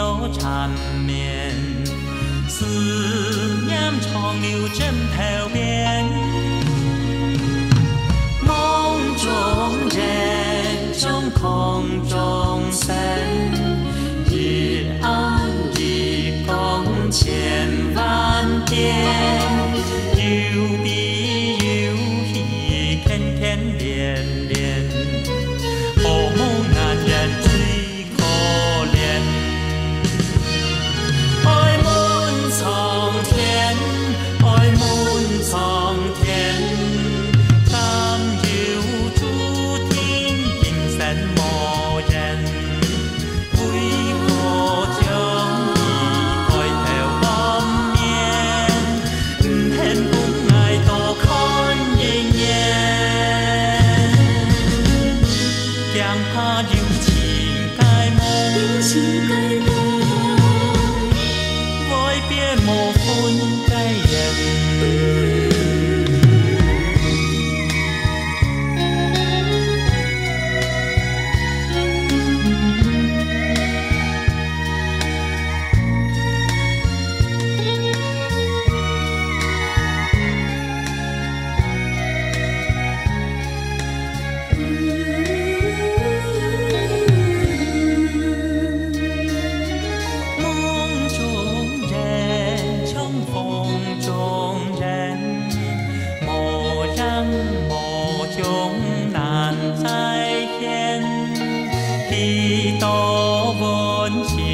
都，缠绵，思念长留枕头边。梦中人，中空中神，日安日共千万遍。门前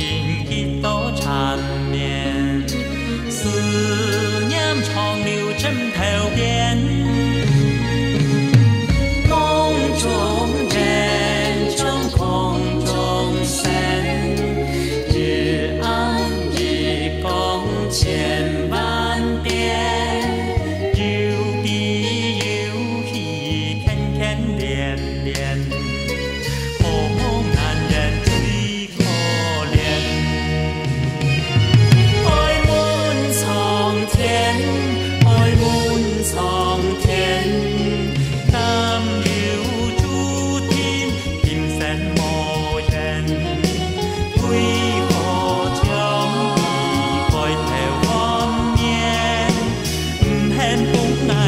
Cũng.